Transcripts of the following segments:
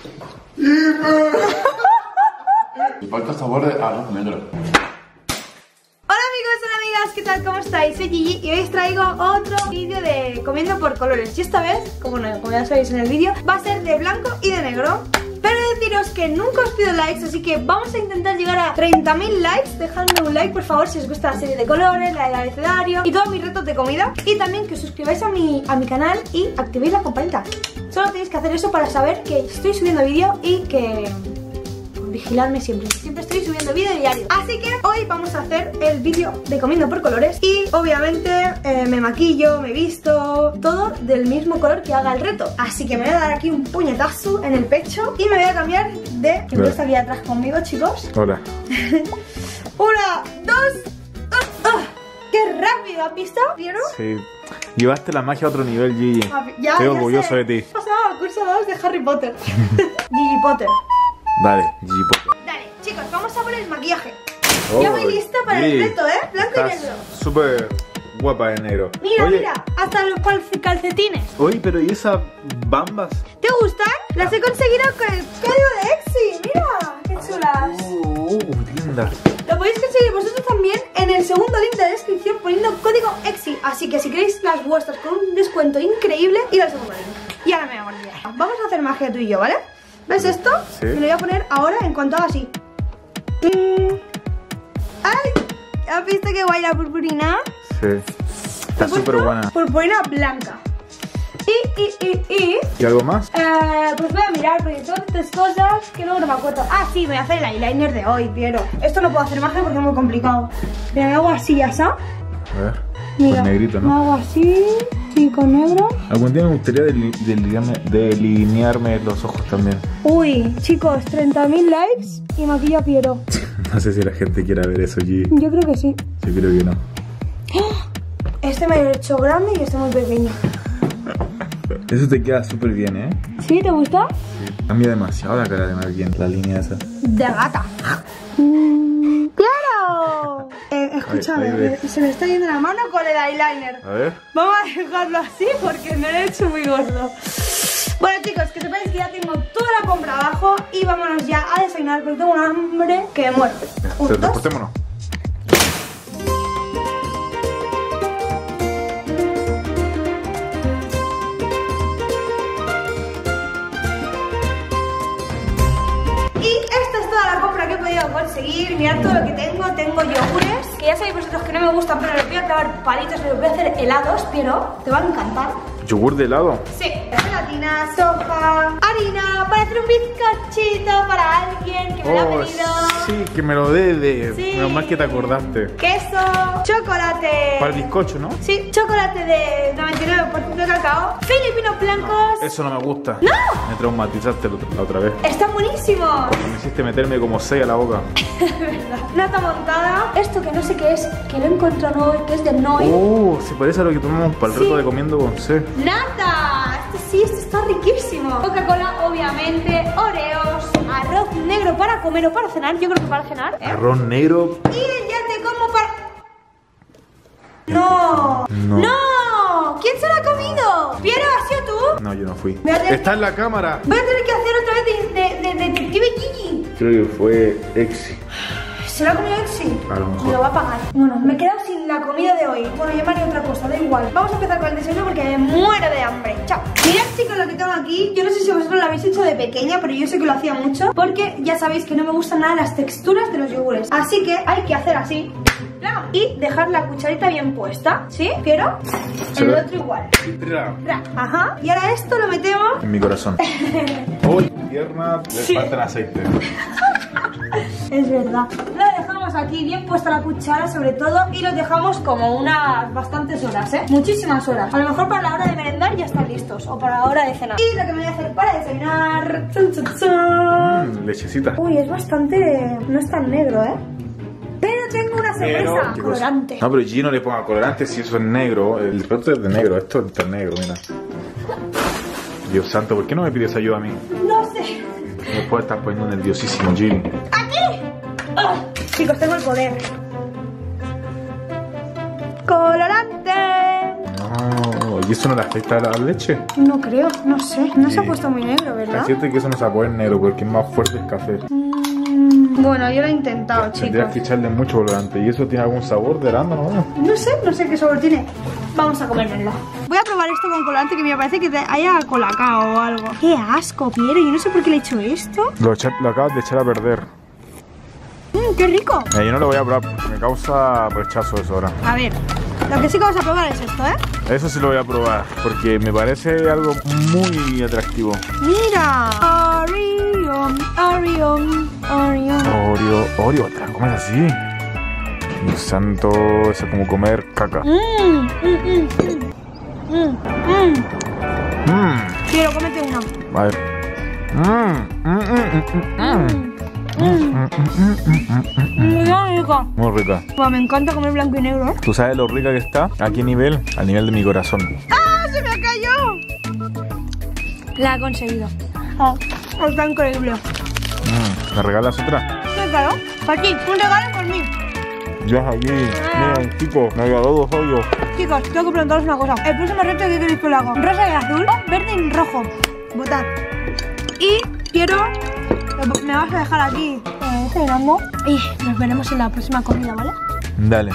Falta sabor de arroz negro. Hola amigos, hola amigas, ¿qué tal? ¿Cómo estáis? Soy Gigi y hoy os traigo otro vídeo de comiendo por colores Y esta vez, como, no, como ya sabéis en el vídeo, va a ser de blanco y de negro pero deciros que nunca os pido likes, así que vamos a intentar llegar a 30.000 likes Dejadme un like, por favor, si os gusta la serie de colores, la del abecedario y todos mis retos de comida Y también que os suscribáis a mi, a mi canal y activéis la campanita Solo tenéis que hacer eso para saber que estoy subiendo vídeo y que vigilarme siempre. Siempre estoy subiendo vídeo diario. Así que hoy vamos a hacer el vídeo de comiendo por colores. Y obviamente eh, me maquillo, me visto, todo del mismo color que haga el reto. Así que me voy a dar aquí un puñetazo en el pecho y me voy a cambiar de... Que está aquí atrás conmigo, chicos. Hola. Una, dos... ¡Ah! ¡Ah! ¡Qué rápido! ¿Has visto? ¿Vieron? Sí. Llevaste la magia a otro nivel, Gigi. Ah, ya, Estoy ya orgulloso sé. de ti. Pasado al curso 2 de Harry Potter. Gigi Potter. Dale, Gigi Potter. Dale, chicos, vamos a por el maquillaje. Oh, ya voy lista para el reto, ¿eh? Blanco y negro. Súper guapa de negro. Mira, Oye, mira, hasta los calc- calcetines. Oye, pero ¿y esas bambas? ¿Te gustan? Las he conseguido con el código de Exi. Mira, qué chulas. Uh, tienda. Lo podéis conseguir vosotros también en el segundo link de descripción poniendo código EXI. Así que si queréis las vuestras con un descuento increíble, al segundo link. Y ahora me voy a olvidar. Vamos a hacer magia tú y yo, ¿vale? ¿Ves esto? Sí. Me lo voy a poner ahora en cuanto haga así. Mm. ¡Ay! ¿Has visto qué guay la purpurina? Sí. Está súper buena. Purpurina blanca. Y, y, y, y... ¿Y algo más? Eh, pues voy a mirar porque tengo tres cosas que luego no me acuerdo. Ah, sí, voy a hacer el eyeliner de hoy, pero esto no puedo hacer magia porque es muy complicado. Pero me hago así, ¿ya está? A ver. Mira, negrito, ¿no? hago así, y con negro. Algún día me gustaría deli- delinearme, delinearme los ojos también. Uy, chicos, 30.000 likes y maquilla a Piero. No sé si la gente quiera ver eso, Gigi. Yo creo que sí. Yo creo que no. Este me lo he hecho grande y este muy pequeño. Eso te queda súper bien, ¿eh? ¿Sí? ¿Te gusta? Cambia demasiado la cara de Marquín, la línea esa. De gata. Mm, ¡Claro! Eh, escúchame, Ahí- ahí ves. me- se me está yendo la mano con el eyeliner. A ver. Vamos a dejarlo así porque me lo he hecho muy gordo. Bueno chicos, que sepáis que ya tengo toda la compra abajo y vámonos ya a desayunar porque tengo un hambre que me muero. Un, conseguir. Mirad todo lo que tengo. Tengo yogures, que ya sabéis vosotros que no me gustan, pero les voy a clavar palitos, les voy a hacer helados, pero te van a encantar. ¿Yogur de helado? Sí, gelatina, soja, harina, para hacer un bizcochito para alguien que me lo ha Oh, pedido. sí, que me lo dé de... Sí. Menos mal que te acordaste. Queso, chocolate. Para el bizcocho, ¿no? Sí, chocolate de 99% de cacao, filipinos blancos. Eso no me gusta. ¡No! Me traumatizaste la otra- vez. Están buenísimos. Me hiciste meterme como seis a la boca. Nata montada. Esto que no sé qué es, que lo encontró nuevo, que es de Noi. Oh, se parece a lo que tomamos para el Sí. reto de comiendo con C. Nata. Este sí, este está riquísimo. Coca-Cola, obviamente. Oreos. Arroz negro para comer o para cenar. Yo creo que para cenar. ¿eh? Arroz negro. Y ya te como para... No. No. No. ¿Quién se lo ha comido? ¿Piero, has sido tú? No, yo no fui. Está en la cámara. Voy a tener que hacer otra vez de, de, de detective Gigi. Creo que fue Exi. ¿Se lo ha comido Exi? A lo mejor. Me lo va a pagar. Bueno, me he quedado sin la comida de hoy. Bueno, llamaré otra cosa, da igual. Vamos a empezar con el desayuno porque me muero de hambre. Chao. Mirad, chicos, lo que tengo aquí. Yo no sé si vosotros lo habéis hecho de pequeña, pero yo sé que lo hacía mucho. Porque ya sabéis que no me gustan nada las texturas de los yogures. Así que hay que hacer así. Y dejar la cucharita bien puesta. ¿Sí? Pero el ve. otro igual. Ajá. Y ahora esto lo metemos. En mi corazón. Uy, pierna, le Sí. falta aceite. Es verdad. Lo dejamos aquí bien puesta la cuchara sobre todo y lo dejamos como unas bastantes horas, ¿eh? Muchísimas horas. A lo mejor para la hora de merendar ya están listos o para la hora de cenar. Y lo que me voy a hacer para desayunar... ¡Chun, chun, chun! Mm, lechecita. Uy, es bastante... no es tan negro, ¿eh? Pero tengo una sorpresa colorante. No, pero Gigi no le ponga colorante si eso es negro. El resto es de negro. Esto está negro, mira. Dios santo, ¿por qué no me pides ayuda a mí? No sé. Puede estar poniendo nerviosísimo, Gigi. ¡Aquí! Ah, chicos, tengo el poder. colorante. No, ¿Y eso no le afecta a la leche? No creo, no sé. No se ha puesto muy negro, ¿verdad? Decirte que eso no se puede negro porque es más fuerte el café. Mm, Bueno, yo lo he intentado, Tendrías chicos. que echarle mucho colorante. ¿Y eso tiene algún sabor de arándano? no? No sé, no sé qué sabor tiene. Vamos a comérmelo. Voy a probar esto con colorante que me parece que te- haya colacao o algo. ¡Qué asco, Piero! Yo no sé por qué le he hecho esto. Lo, echa- lo acabas de echar a perder. Mmm, ¡Qué rico! Eh, yo no lo voy a probar porque me causa rechazo eso ahora. A ver, lo que sí que vamos a probar es esto, ¿eh? Eso sí lo voy a probar porque me parece algo muy atractivo. ¡Mira! Oreo, Oreo, Oreo. Oreo, Oreo, te la comes así. Santo, es como comer caca. Mmm, mmm, mmm, mmm. Mmm. Quiero, cómete uno. A ver. Mmm, mmm, mmm, mmm, Muy rica. Muy rica. Bueno, me encanta comer blanco y negro. ¿Tú sabes lo rica que está? ¿A qué nivel? Al nivel de mi corazón. ¡Ah! ¡Se me cayó! La he conseguido. Oh está increíble. Mm, ¿Me regalas otra? ¿Qué claro? Para ti, un regalo por mí. Ya aquí, mira, chico, me regaló dos hoyos. Chicos, tengo que preguntaros una cosa. El próximo reto, ¿qué queréis que lo haga? ¿Rosa y azul? ¿O verde y rojo? Votad. Y quiero... Me vas a dejar aquí eh, cenando y nos veremos en la próxima comida, ¿vale? Dale.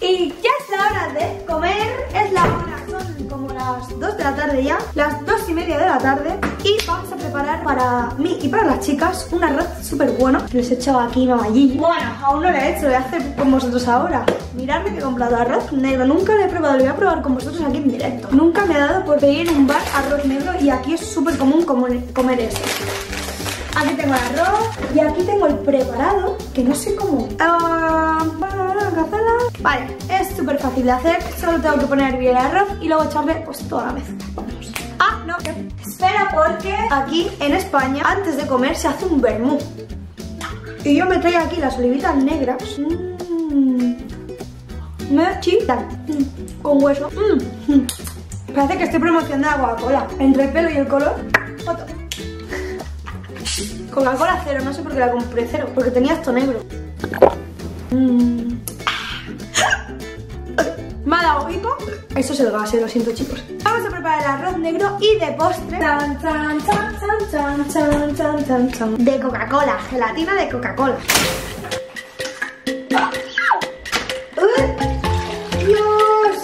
Y ya es la hora de comer. Es la hora, son como las 2 de la tarde ya, las 2 y media de la tarde. Y vamos a preparar para mí y para las chicas un arroz súper bueno. Les he echado aquí mamallillo. Bueno, aún no lo he hecho, lo voy a hacer con vosotros ahora. Miradme que he comprado arroz negro. Nunca lo he probado, lo voy a probar con vosotros aquí en directo. Nunca me ha dado por pedir en un bar arroz negro y aquí es súper común comer, comer eso. Aquí tengo el arroz y aquí tengo el preparado, que no sé cómo. Ah, Vale, es súper fácil de hacer. Solo tengo que poner bien el arroz y luego echarle pues toda la mezcla. Espera porque aquí en España antes de comer se hace un vermú. Y yo me traigo aquí las olivitas negras. Mmm. Me chitan. Mm, Con hueso. Mm, mm. Parece que estoy promocionando la Coca-Cola. Entre el pelo y el color. Foto. Coca-Cola cero, no sé por qué la compré cero, porque tenía esto negro. Mm. Me ha dado. Eso es el gas, eh, lo siento chicos. Vamos a preparar el arroz negro y de postre. De Coca-Cola, gelatina de Coca-Cola. ¡Dios!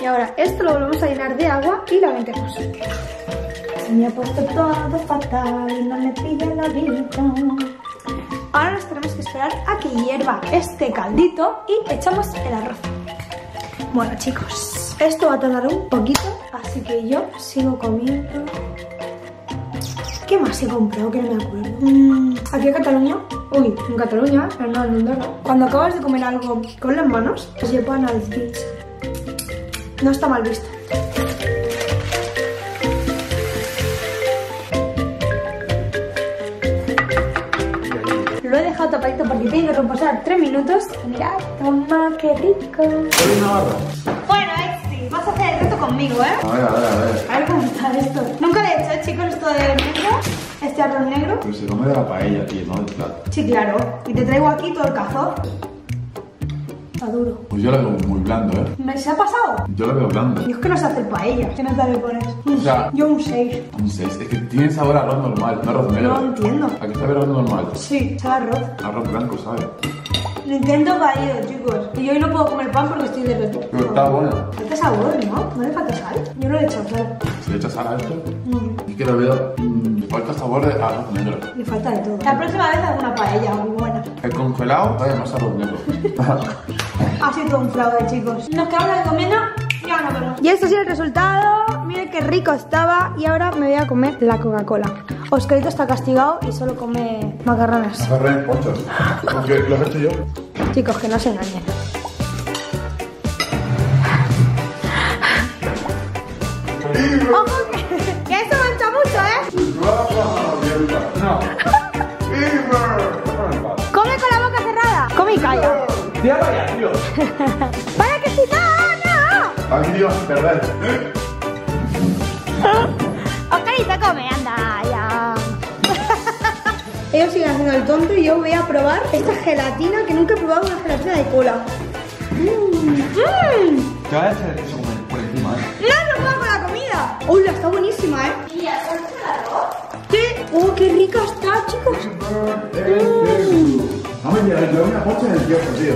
Y ahora esto lo volvemos a llenar de agua y lo metemos. Se me ha puesto todo fatal, no me la vida. Ahora nos tenemos que esperar a que hierva este caldito y echamos el arroz. Bueno chicos, esto va a tardar un poquito, así que yo sigo comiendo. ¿Qué más he comprado que no me acuerdo? Mm, aquí en Cataluña, uy, en Cataluña, pero no en Andorra. Cuando acabas de comer algo con las manos, se llevan al. No está mal visto. Dejado tapadito porque tiene que reposar 3 minutos. Mirad, toma, qué rico. Bueno, Exi, vas a hacer el reto conmigo, ¿eh? A ver, a ver, a ver. A ver cómo está esto. Nunca le he hecho, ¿eh, chicos, esto de negro. Este arroz negro. Pero se come de la paella, tío, no del plato. Sí, claro. Y te traigo aquí todo el cazón. Está duro. Pues yo lo veo muy blando, ¿eh? ¿Me se ha pasado? Yo lo veo blando. Y es que no se hace paella. ¿Qué nota le pones? Un O sea-. Yo un 6. Un 6. Es que tiene sabor a arroz normal, no arroz negro. No entiendo. ¿A qué sabe arroz normal? Sí, sabe arroz. Arroz blanco, ¿sabes? Lo intento caído, chicos. Y hoy no puedo comer pan porque estoy de reto. Pero está bueno. Falta sabor, ¿no? ¿No le falta sal? Yo no le he echado sal. Si le echas sal a esto, No, es que lo veo. mm, falta sabor de arroz negro. le falta de todo. La próxima vez hago una paella muy buena. El congelado, vaya más arroz negro. Ha sido un fraude, chicos. Nos quedamos la comida y ahora nos vemos. Y este ha sido el resultado. Miren qué rico estaba. Y ahora me voy a comer la Coca-Cola. Oscarito está castigado y solo come macarrones. Agarré en ponchos. Porque lo he hecho yo. Chicos, que no se engañen. ¡Ojo! que- eso mancha mucho, ¿eh? No. ¡Come con la boca cerrada! ¡Come y calla! Tía, vaya, tío. ¡Para que si no! Aquí, tío, perder. ¡No! Oscarito, come, anda, ya. Ellos siguen haciendo el tonto y yo voy a probar esta gelatina que nunca he probado una gelatina de cola. Mmm, mmm. Te voy a echar el queso por- encima, ¿eh? ¡No, no puedo con la comida! ¡Uy, la está buenísima, eh! ¿Y ya el arroz? Sí. ¡Oh, qué rica está, chicos! Vamos a llevar una pocha en el kiosco, tío.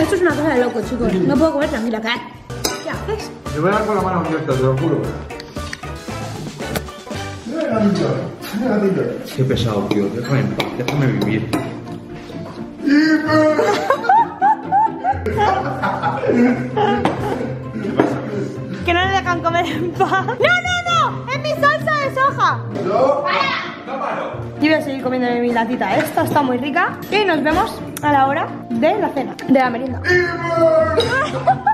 Esto es una cosa de loco, chicos. No puedo comer tranquila, ¿qué? ¿Qué haces? Yo voy a dar con la mano abierta, te lo juro. Qué pesado, tío. Déjame en paz, déjame vivir. Que no le dejan comer en paz. ¡No, no, no! ¡Es mi salsa de soja! ¿No? Yo voy a seguir comiendo mi latita. Esta está muy rica. Y nos vemos a la hora de la cena, de la merienda.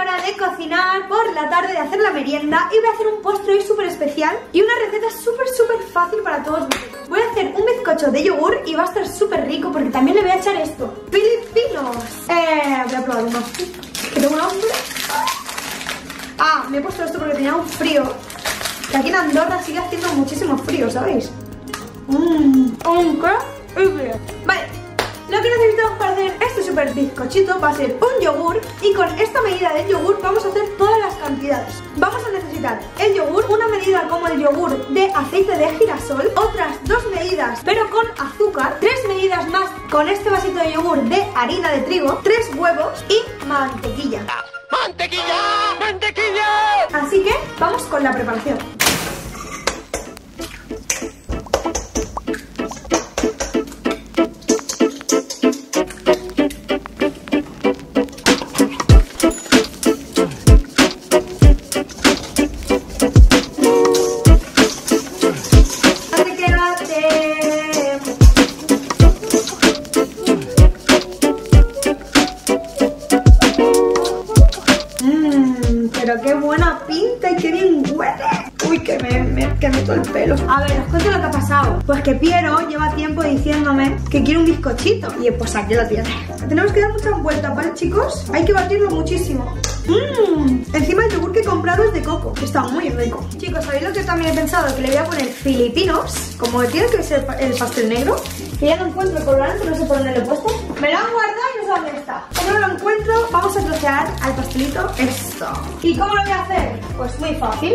hora de cocinar por la tarde, de hacer la merienda Y voy a hacer un postre hoy súper especial Y una receta súper súper fácil para todos vosotros. Voy a hacer un bizcocho de yogur y va a estar súper rico Porque también le voy a echar esto. Filipinos Eh, voy a probar uno. Que tengo un hambre. Ah, me he puesto esto porque tenía un frío. Que aquí en Andorra sigue haciendo muchísimo frío, ¿sabéis? Mmm, un qué Vale, lo que necesitamos para hacer este super bizcochito va a ser un yogur y con esta medida del yogur vamos a hacer todas las cantidades. Vamos a necesitar el yogur, una medida como el yogur de aceite de girasol, otras dos medidas pero con azúcar, tres medidas más con este vasito de yogur de harina de trigo, tres huevos y mantequilla. ¡Mantequilla! ¡Mantequilla! Así que vamos con la preparación. Bizcochito. Y pues aquí lo tiene. Tenemos que dar muchas vueltas, ¿vale, chicos? Hay que batirlo muchísimo. Mmm, encima el yogur que he comprado es de coco, que está muy rico. Chicos, ¿sabéis lo que también he pensado? Que le voy a poner filipinos, como tiene que ser el pastel negro. Que ya no encuentro el colorante, no sé por dónde lo he puesto. Me lo han guardado y no sé dónde está. Como no lo encuentro, vamos a trocear al pastelito esto. ¿Y cómo lo voy a hacer? Pues muy fácil.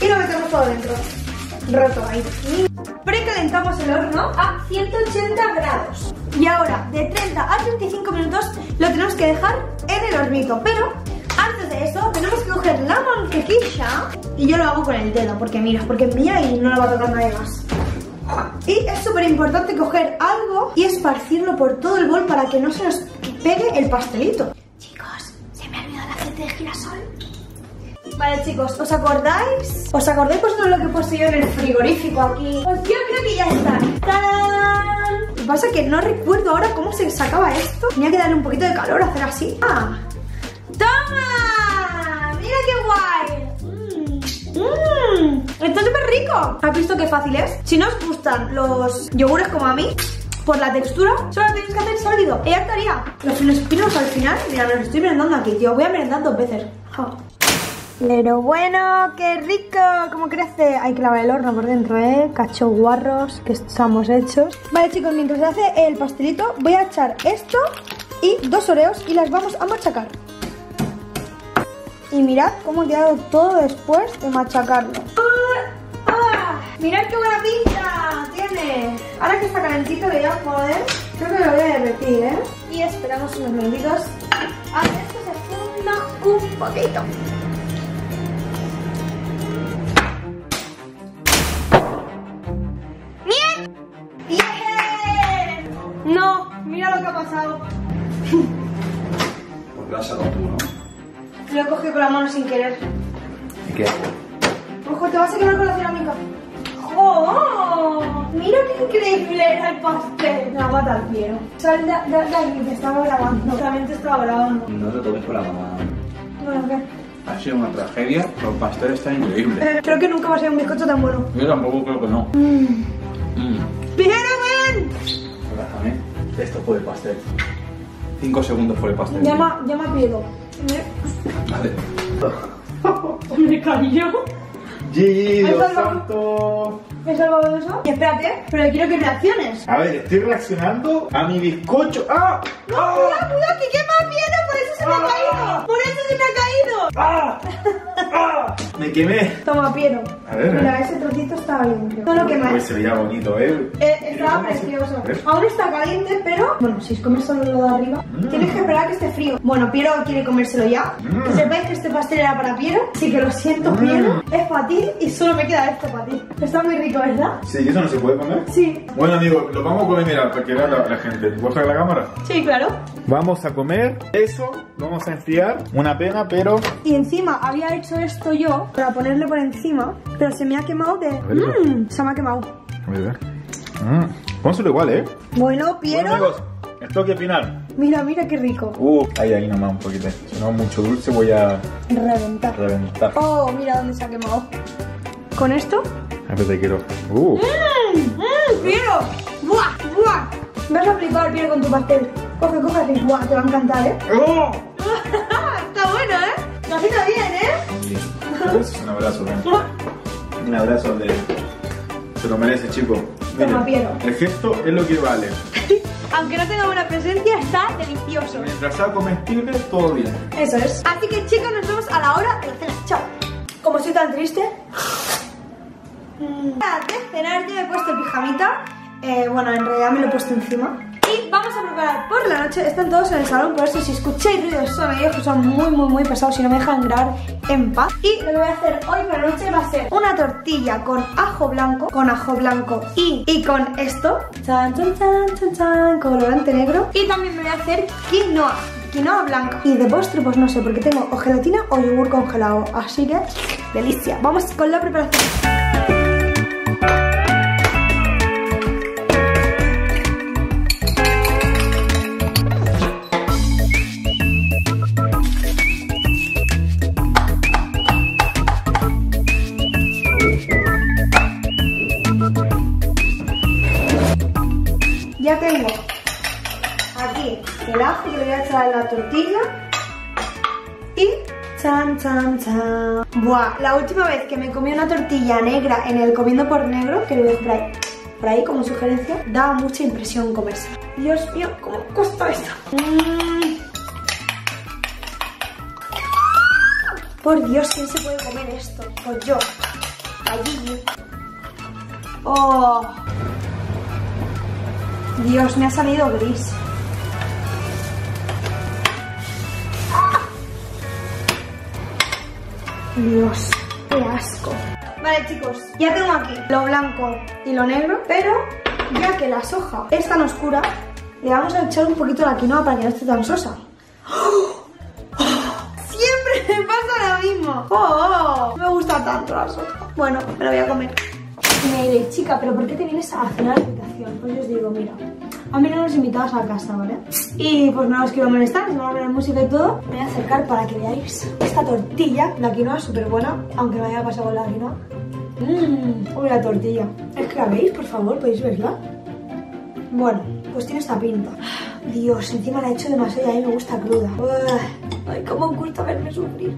Y lo metemos todo dentro. Roto ahí. Precalentamos el horno a 180 grados. Y ahora, de 30 a 35 minutos, lo tenemos que dejar en el hornito. Pero antes de eso, tenemos que coger la mantequilla. Y yo lo hago con el dedo, porque mira, porque es mía y no la va a tocar nadie más. Y es súper importante coger algo y esparcirlo por todo el bol para que no se nos pegue el pastelito. Chicos, se me ha olvidado el aceite de girasol. Vale chicos, ¿os acordáis? ¿Os acordáis vosotros lo que puesto yo en el frigorífico aquí? Pues yo creo que ya está ¡Tarán! Lo que pasa es que no recuerdo ahora cómo se sacaba esto Tenía que darle un poquito de calor, hacer así ¡Ah! ¡Toma! ¡Mira qué guay! ¡Mmm! ¡Está súper rico! ¿Has visto qué fácil es? Si no os gustan los yogures como a mí por la textura, solo tenéis que hacer sólido. Y ya estaría. Los filipinos al final, mira, los estoy merendando aquí, tío. Voy a merendar dos veces. Ja. Pero bueno, qué rico, cómo crece. Hay que lavar el horno por dentro, ¿eh? Cacho guarros que estamos hechos. Vale, chicos, mientras se hace el pastelito, voy a echar esto y dos oreos y las vamos a machacar. Y mirad cómo ha quedado todo después de machacarlo. ¡Ah! ¡Mirad qué buena pinta tiene! Ahora que está calentito le voy a poner, creo que lo voy a derretir, ¿eh? Y esperamos unos minutitos a que esto se funda un poquito. Lo sacado tú, ¿no? Lo he cogido con la mano sin querer. ¿Y qué? Ojo, te vas a quemar con la cerámica. ¡Oh! Mira qué increíble era el pastel. Me va a matar Piero. Sal de, de, de aquí, te estaba grabando. Realmente estaba grabando. No te tomes con la mamá. Bueno, ¿qué? Ha sido una tragedia, pero el pastel está increíble. Eh, creo que nunca va a ser un bizcocho tan bueno. Yo tampoco creo que no. Mmm. Mm. ¡Piero, ven! Déjame. Esto fue el pastel. Cinco segundos fue el pastel. Llama, llama a Piero. Vale. Me cayó. Gigi, Dios santo. Es algo de eso. Y espérate, pero quiero que reacciones. A ver, estoy reaccionando a mi bizcocho. ¡Ah! No, cuidado, cuidado, que quema piedra, por eso se me ha caído. Por eso se me ha caído. ¡Ah! ¡Ah! Me quemé. Toma, Piero. A ver. Mira, ese trocito está limpio. No lo quemes. Pues se veía bonito, ¿eh? Eh, estaba precioso. A ver. Aún está caliente, pero bueno, si comes solo lo de arriba, Mm. tienes que esperar a que esté frío. Bueno, Piero quiere comérselo ya. Mm. Que sepáis que este pastel era para Piero, así que lo siento, Mm. Piero. Es para ti y solo me queda esto para ti. Está muy rico, ¿verdad? Sí, ¿eso no se puede comer? Sí. Bueno, amigos, lo vamos a comer, mira, para que vea la, la gente. ¿Puedo sacar la cámara? Sí, claro. Vamos a comer eso, lo vamos a enfriar. Una pena, pero. Y encima había hecho esto yo para ponerle por encima, pero se me ha quemado de. Mmm, se me ha quemado. A ver. Mm. Pónselo igual, ¿eh? Bueno, Piero. Bueno, amigos, el toque final. Mira, mira qué rico. Uh, ahí, ahí nomás un poquito. Si no, mucho dulce voy a Reventar. reventar. Oh, mira dónde se ha quemado. ¿Con esto? A ver, te quiero. Uh. ¡Mmm! ¡Mmm! ¡Piero! ¡Buah! ¡Buah! Vas a flipar, Piero, con tu pastel. Coge, coge así. ¡Buah! Te va a encantar, ¿eh? ¡Oh! Está bueno, ¿eh? Lo bien, ¿eh? Sí. Un abrazo, ven. Un abrazo de. Se lo merece, chico. Piero. el gesto es lo que vale. Aunque no tenga buena presencia, está delicioso. Mientras sea comestible, todo bien. Eso es. Así que chicos, nos vemos a la hora de la cena. Chao. Como estoy tan triste. Mm. Antes de cenar yo me he puesto pijamita. Eh, bueno, en realidad me lo he puesto encima. Y vamos a preparar por la noche. Están todos en el salón, por eso si escucháis ruidos son ellos que son muy, muy, muy pesados y no me dejan grabar en paz. Y lo que voy a hacer hoy por la noche va a ser una tortilla con ajo blanco, con ajo blanco y, y con esto. Chan, chan, colorante negro. Y también me voy a hacer quinoa quinoa blanca. Y de postre, pues no sé, porque tengo o gelatina o yogur congelado. Así que, delicia. Vamos con la preparación. La tortilla. Y chan, chan, chan. Buah, la última vez que me comí una tortilla negra en el comiendo por negro, que lo dejo por ahí, por ahí como sugerencia, daba mucha impresión comerse. Dios mío, ¿cómo cuesta esto? Mm. Por Dios, ¿quién se puede comer esto? Pues yo. Allí. Oh. Dios, me ha salido gris. Dios, qué asco. Vale, chicos, ya tengo aquí lo blanco y lo negro, pero ya que la soja es tan oscura, le vamos a echar un poquito la quinoa para que no esté tan sosa. ¡Oh! Siempre me pasa lo mismo. ¡Oh! Me gusta tanto la soja. Bueno, me lo voy a comer. Me diréis, chica, ¿pero por qué te vienes a cenar a la habitación? Pues yo os digo, mira, a mí no nos invitabas a casa, ¿vale? Y pues no os quiero molestar, os voy a poner música y todo. Me voy a acercar para que veáis esta tortilla. La quinoa es súper buena, aunque me haya pasado con la quinoa. Mmm, uy, la tortilla. Es que la veis, por favor, podéis verla. Bueno, pues tiene esta pinta. Dios, encima la he hecho demasiado y a mí me gusta cruda. Uah, Ay, cómo gusta verme sufrir.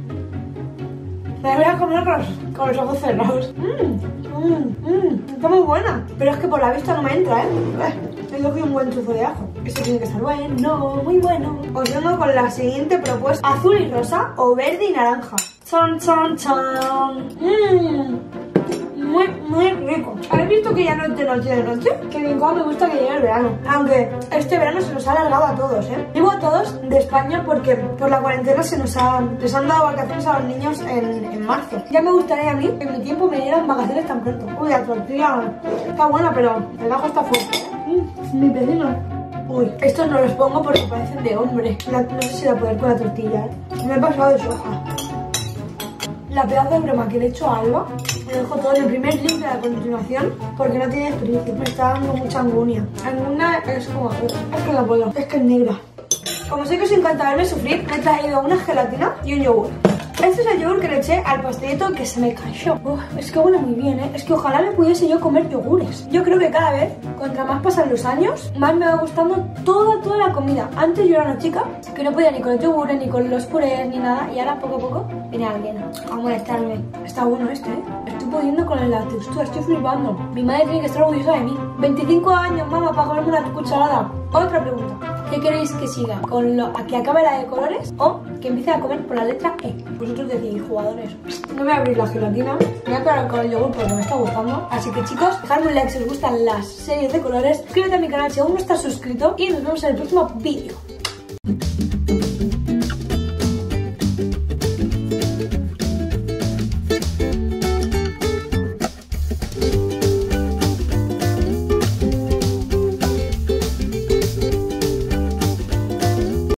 Me voy a comer los, con los ojos cerrados. Mmm, mmm, mmm, está muy buena. Pero es que por la vista no me entra, ¿eh? Eh, He cogido un buen trozo de ajo. Esto tiene que estar bueno, muy bueno. Os vengo con la siguiente propuesta. Azul y rosa o verde y naranja. Chan, chan, chan. Mmm. Muy, muy rico. ¿Habéis visto que ya no es de noche de noche? Que bien cómo me gusta que llegue el verano. Aunque este verano se nos ha alargado a todos, ¿eh? Digo a todos de España porque por la cuarentena se nos han, les han dado vacaciones a los niños en, en marzo. Ya me gustaría a mí que en mi tiempo me dieran vacaciones tan pronto. Uy, la tortilla está buena, pero el ajo está fuerte. Mm, mi vecino. Uy, estos no los pongo porque parecen de hombre. La- no sé si la poder con la tortilla, ¿eh? Me he pasado de soja. La pedazo de broma que le he hecho a Alba, me dejo todo en el primer link de la continuación porque no tiene experiencia. Me está dando mucha angunia. Anguna es como. Es que no puedo, es que es negra. Como sé que os encanta verme sufrir, he traído una gelatina y un yogur. Este es el yogur que le eché al pastelito que se me cayó. Uf, es que huele muy bien, ¿eh? Es que ojalá me pudiese yo comer yogures. Yo creo que cada vez, contra más pasan los años, más me va gustando toda, toda la comida. Antes yo era una chica que no podía ni con los yogures, ni con los purés, ni nada. Y ahora poco a poco viene alguien a molestarme. Está bueno este, ¿eh? Estoy pudiendo con la textura, estoy flipando. Mi madre tiene que estar orgullosa de mí. 25 años, mamá, para comerme una cucharada. Otra pregunta. ¿Qué queréis que siga? ¿Con lo, a que acabe la de colores o que empiece a comer por la letra E? Vosotros decís, jugadores. No me voy a abrir la gelatina. Voy a quedar con el yogur porque me está gustando. Así que chicos, dejadme un like si os gustan las series de colores. Suscríbete a mi canal si aún no estás suscrito. Y nos vemos en el próximo vídeo.